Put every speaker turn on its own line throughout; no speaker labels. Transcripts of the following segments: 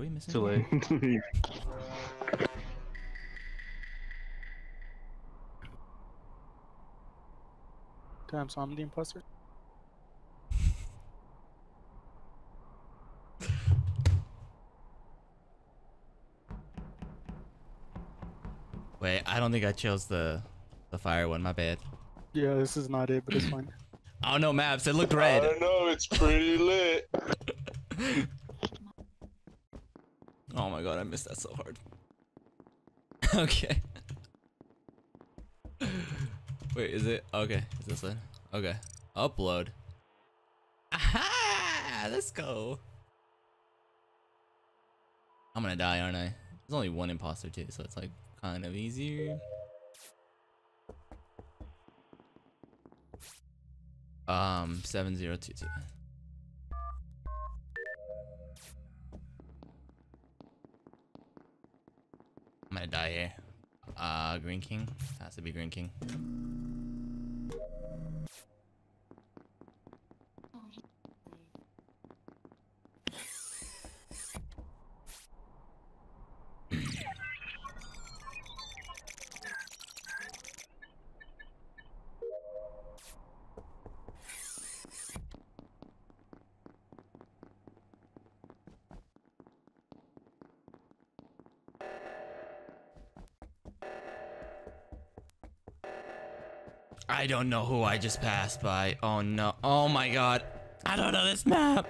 we missing?
Too late.
Damn, so I'm the imposter.
Wait, I don't think I chose the the fire one. My bad.
Yeah, this is not it, but it's fine.
Oh no, maps. It looked red.
I
red.
don't know. It's pretty lit.
Oh my god, I missed that so hard. okay. Wait, is it? Okay, is this one? Okay. Upload. Aha! Let's go. I'm gonna die, aren't I? There's only one imposter too, so it's like kind of easier. Um, 7022. I'm gonna die here. Uh, Green King. Has to be Green King. I don't know who I just passed by. Oh no. Oh my god. I don't know this map.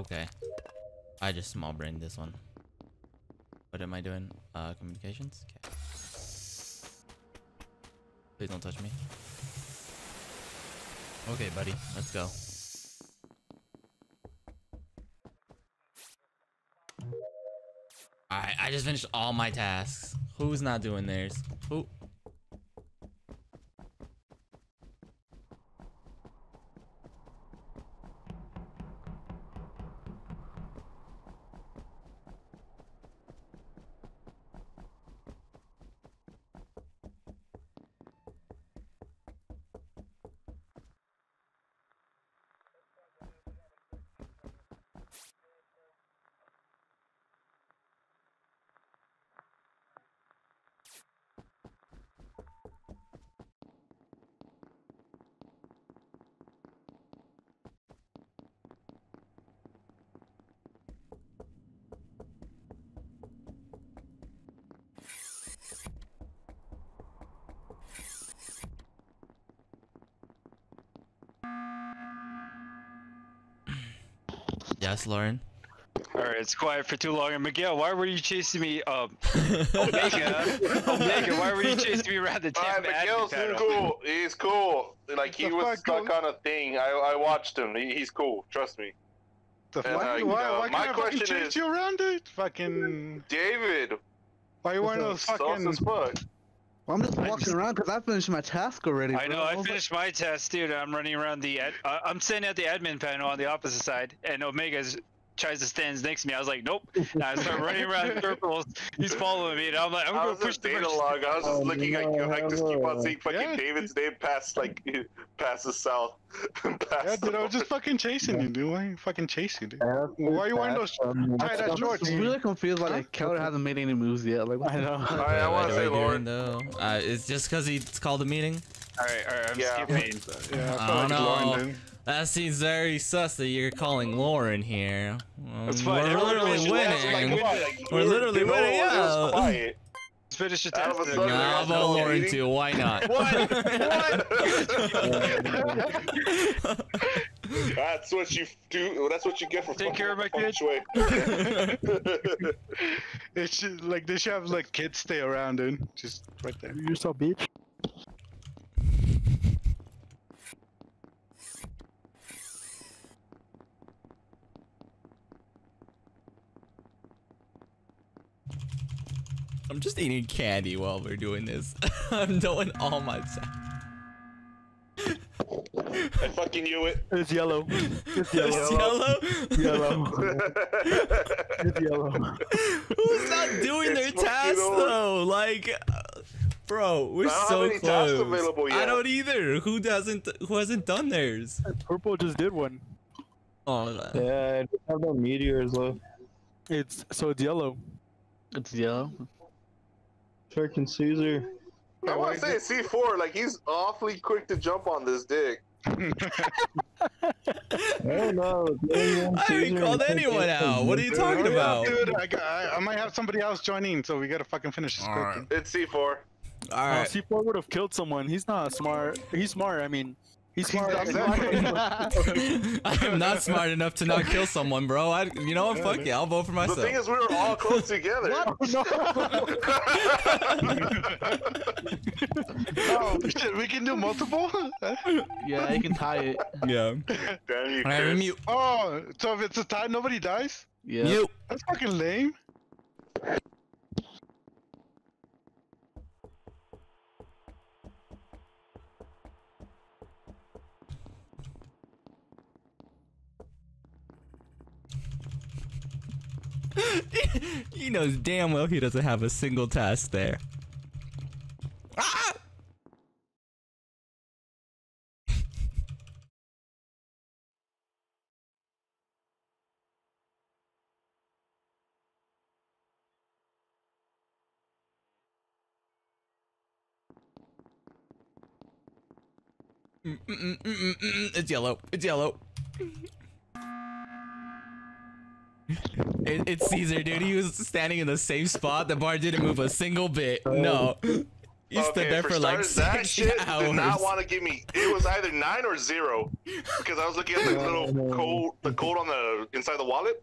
Okay. I just small brained this one. What am I doing? Uh, communications? Okay. Please don't touch me. Okay, buddy. Let's go. Alright, I just finished all my tasks. Who's not doing theirs? Who? Yes, Lauren.
Alright, it's quiet for too long. And Miguel, why were you chasing me? Um, Omega, Omega, why were you chasing me around the
Alright,
damn admin
Miguel's
panel?
cool. He's cool. Like he
the
was
fuck,
stuck
cool?
on a thing. I I watched him. He, he's cool. Trust me.
The
And,
fuck?
uh,
why
you
why
know,
can't
my
I
question is-
you around, it? Fucking.
David.
Why you want to
Sus
fucking.
as fuck.
I'm just
I
walking
just-
around because I finished my task already.
I know, I
like-
finished my task, dude. I'm running around the. Ad, uh, I'm sitting at the admin panel on the opposite side, and Omega's tries to stand next to me. I was like, nope. And I start running around in circles. He's following me, and I'm like, I'm
I
gonna push
in
the
beta
first.
log. I was just
Oh,
looking at you. I just keep on seeing fucking
Yeah,
David's name pass like passes south.
Yeah,
past
dude, I was just fucking chasing you, dude. Why are you fucking chasing, dude? Why are you wearing those tight ass
I'm just really confused why
Huh?
like Keller hasn't made any moves yet. Like,
I know.
Alright, I
Wait,
want
what
to say,
are
Lauren.
doing, though? Uh, it's just because he's called a meeting.
All right, all right, I'm
Yeah.
skipping.
Yeah, I
I
feel like
don't
it's Lauren,
know.
dude.
That seems very sus that you're calling Lauren here.
That's
Um,
fine.
We're
Everyone
literally
knows
like,
winning.
like,
We're literally
below,
winning
It was
out.
quiet.
Let's finish the
Out
test.
sudden,
Nah,
you're
I'll vote Lauren
leading?
too. Why not? what? What?
That's what you do. That's what you get for
Take care of my
fucking
kid.
shui.
Should, like, they should have, like, kids stay around, dude. Just right there.
You're so bitch.
I'm I'm just eating candy while we're doing this. I'm doing all my.
I fucking knew it.
It's yellow. It's
It's
yellow.
yellow.
Yellow. It's yellow.
Who's not doing their
It's fucking
tasks
orange.
though? Like, uh, bro, we're
I don't have
so
any tasks
close.
available
I don't either. Who doesn't? Who hasn't done theirs?
Purple just did one.
Oh,
Yeah, I don't have no meteors left.
It's so it's yellow.
It's yellow.
Freaking Caesar.
I want to say C4, like he's awfully quick to jump on this dick.
I don't know.
I haven't called anyone out. What are you talking
Hurry up,
about?
dude? I, got, I, I might have somebody else joining, so we gotta fucking finish this quick.
Alright.
It's C4.
All
Oh,
right.
C4 would have killed someone. He's not smart. He's smart. I mean, he's smart.
not
I am not smart enough to not kill someone, bro. I, you know what? Fuck yeah, I'll vote for myself.
The thing is, we were all close together. No.
Oh shit, we can do multiple?
Yeah, you can tie it.
yeah.
Damn you,
All right,
Chris.
mute.
oh, so if it's a tie, nobody dies?
Yeah.
Mute.
That's fucking lame.
He knows damn well he doesn't have a single task there. Ah! Mm, mm, mm, mm, mm, mm, It's yellow. It's yellow. It, it's Caesar, dude. He was standing in the same spot. The bar didn't move a single bit. Oh. No. He stood there for, like
starters, that
six
shit
hours.
did not want to give me. It was either nine or zero, because I was looking at the oh, little code, the code on the inside the wallet.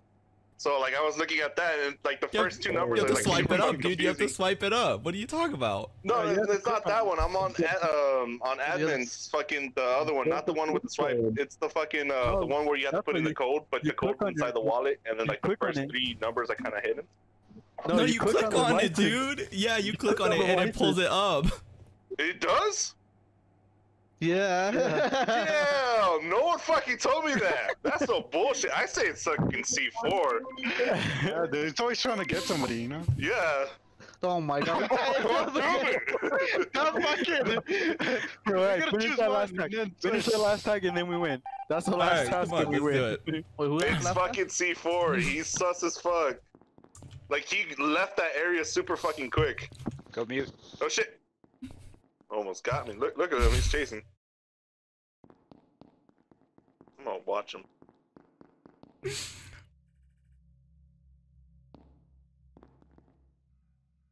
So like I was looking at that, and like the
You have-
first two numbers
You have
are
to
like
swipe it up,
fucking
dude. You have to swipe it up. What are you talking about?
No,
you
it's, it's not that one. I'm on ad, um on
other-
admin's fucking the other one, not the one with the swipe. It's the fucking uh the
Oh,
one where you have to put in the code, but the code inside
your-
the wallet, and then like the
click on
first three numbers are kind of hidden.
No, you, click,
the
on,
white
it, dude. Yeah, you click
click
on
on
it and it pulls it up.
It does.
Yeah.
Damn, no one fucking told me that. That's so bullshit. I say it's fucking C4.
Yeah, dude, it's always trying to get somebody, you know?
Yeah.
oh my god.
Don't do it.
Not fucking.
Bro, hey,
gotta
finish
choose
that
one
last
and
tag.
then
Finish
switch.
that last tag and then we win. That's the last
right,
task
on,
and we win.
it.
Wait, who
It's fucking C4. He's sus as fuck. Like he left that area super fucking quick.
Go mute.
Oh shit. Almost got me. Look look at him, he's chasing. I'm gonna watch him.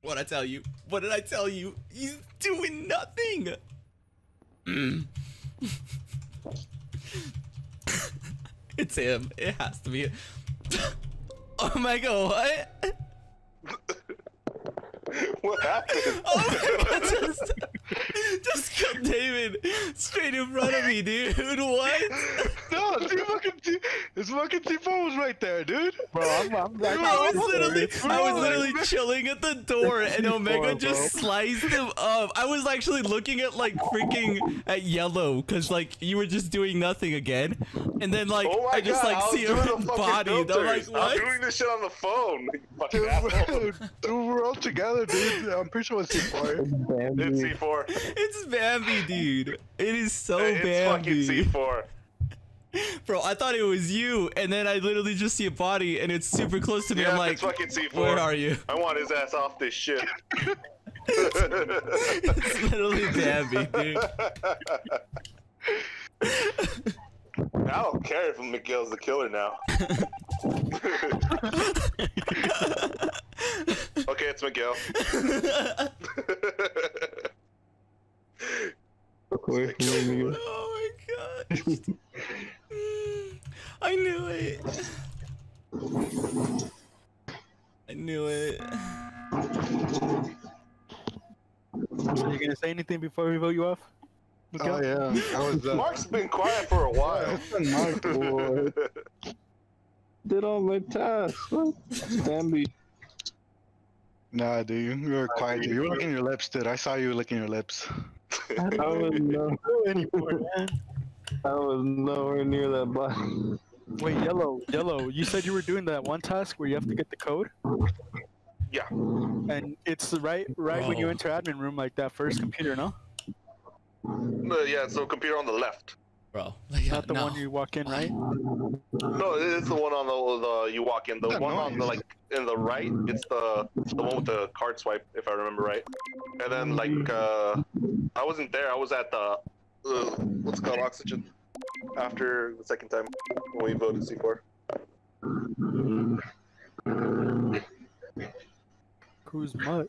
What I tell you? What did I tell you? He's doing nothing. Mm. it's him. It has to be. oh my god! What?
What happened?
Oh my god! Just, just killed David straight in front of me, dude. What?
No, see, fucking, T- it's fucking T-Phone was right there, dude.
Bro, I'm, I'm back.
I was literally, I was
Bro,
literally chilling at the door, and Omega
bro.
just sliced him up. I was actually looking at like freaking at yellow, cause like you were just doing nothing again, and then like
Oh
I just
god,
like
I
see
doing
him
the fucking
body. I'm like,
filters. I'm doing this shit on the phone. Fucking
Dude,
asshole.
dude, dude, we're all together, dude. I'm pretty sure it's C4.
It's C4.
It's Bambi, dude. It is so
it's
Bambi,
fucking C4.
bro. I thought it was you, and then I literally just see a body, and it's super close to me.
Yeah,
I'm like,
it's fucking C4.
where are you?
I want his ass off this shit.
it's literally Bambi, dude.
I don't care if Miguel's the killer now. okay, it's Miguel.
Away from me.
Oh my god. I knew it. I knew it.
Are you gonna say anything before we vote you off?
Oh, yeah. I was, uh,
Mark's been quiet for a while.
Mark, boy. Did all my tasks. What? Bambi.
Nah, dude, you were quiet. You were licking your lips, dude. I saw you licking your lips.
I was no anymore. I was nowhere near that button.
Wait, yellow, yellow. You said you were doing that one task where you have to get the code,
Yeah.
and it's right, right when you
oh.
enter admin room, like that first computer, no?
No, yeah, so computer on the left.
Bro. Like,
Not the
no.
one you walk in, right?
No, it's the one on the, the you walk in. The
That
one on the like in the right, it's the the one with the card swipe, if I remember right. And then like uh, I wasn't there. I was at the uh, what's it called oxygen after the second time when we voted C4.
Who's mutt?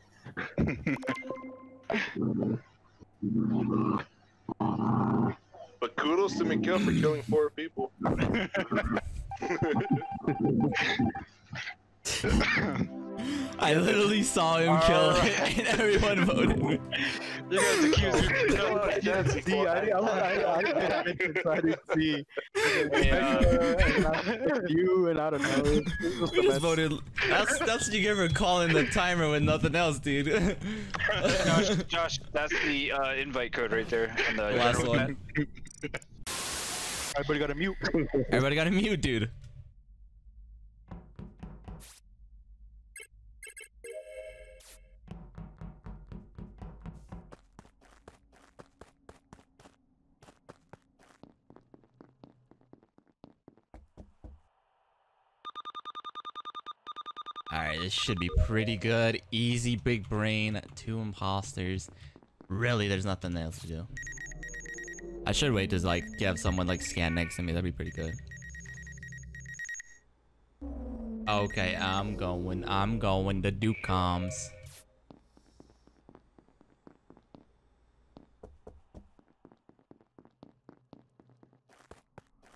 But kudos to Miguel for killing four people.
I literally saw him kill it, and everyone voted me.
You guys accused me. No,
That's D. I, I, I, I didn't pay attention, so I didn't see.
Yeah.
you and I don't know. It was just
We just
mess.
voted. That's that's what you get for calling the timer with nothing else, dude.
Josh, Josh, that's the uh, invite code right there. On the
Last one.
Everybody got a mute.
Everybody got a mute, dude. Alright, this should be pretty good. Easy, big brain, two imposters. Really, there's nothing else to do. I should wait to like have someone like scan next to me. That'd be pretty good. Okay, I'm going. I'm going to do comms.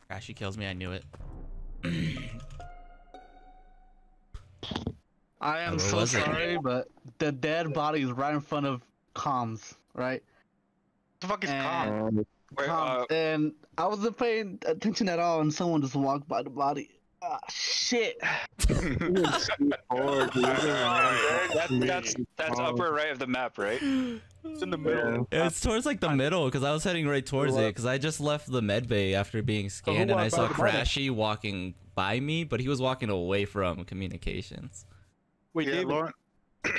Gosh, ah, she kills me. I knew it.
I am oh,
where
so
was it?
sorry, but the dead body is right in front of comms, right?
the fuck is
And-
calm?
Uh,
Wait, uh,
and I wasn't paying attention at all, and someone just walked by the body. Ah, shit.
that's, that's that's upper right of the map, right?
It's in the middle.
It's towards like the middle because I was heading right towards it because I just left the med bay after being scanned and I saw
the?
Crashy walking by me, but he was walking away from communications.
Wait,
Yeah,
David,
Lauren.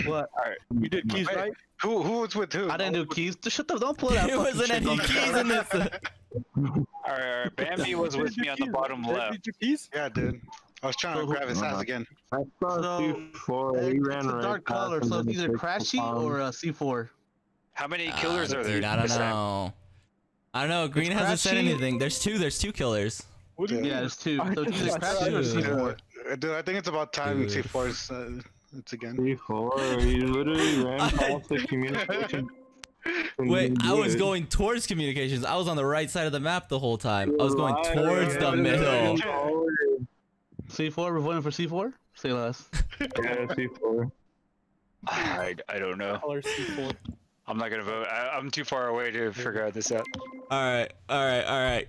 What?
All right, you did keys
Wait.
right?
Who who was with who?
I didn't do keys. Just shut the. Don't pull that.
There wasn't any
the
keys in this.
All right, all right. Bambi was with me on the bottom left.
Did you keys?
Yeah, dude. I was trying to
So who-
grab his ass again.
I saw
So,
C4. He
It's
ran
a dark
past
color, so
and
it's either
picked
Crashy or uh, C4.
How many
Ah,
killers are there?
dude, I don't
this
know. I don't know. Green hasn't said anything. There's two. There's two killers.
What do you
Yeah,
mean?
there's two.
I
So it's either Crashy or. C4.
Uh, dude, I think it's about time
Dude.
C4's uh, it's again.
C4. He literally ran past the communication.
Wait, I was going towards communications. I was on the right side of the map the whole time. I was going towards the middle.
C4, we're voting for C4? Say less.
Yeah, C4.
I, I don't know.
C4.
I'm not gonna vote. I, I'm too far away to figure out this out.
All right, all right, all right.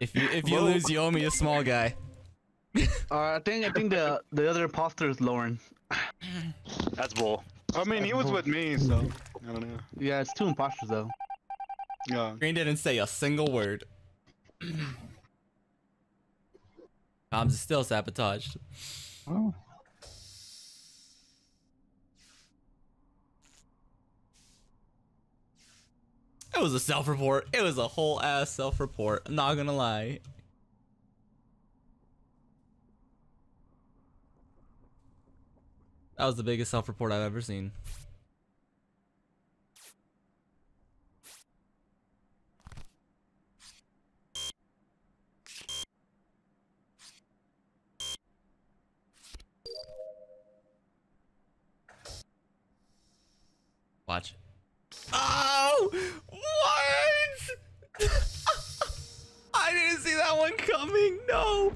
If you if you lose, you owe me a small guy.
Uh, I think I think the the other imposter is Lauren.
That's bull.
I mean, he was with me, so I don't know.
Yeah, it's two imposters though.
Yeah.
Green didn't say a single word. Comms is still sabotaged.
Oh.
It was a self-report. It was a whole ass self-report. I'm not gonna lie. That was the biggest self-report I've ever seen. Watch. Oh! What? I didn't see that one coming. No.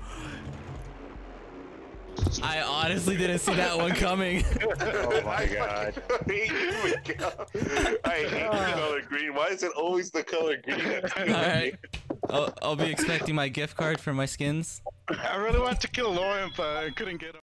I honestly didn't see that one coming.
Oh my god.
I hate you, Miguel. I hate the color green. Why is it always the color green?
All right. I'll, I'll be expecting my gift card for my skins.
I really wanted to kill Lauren, but I couldn't get him.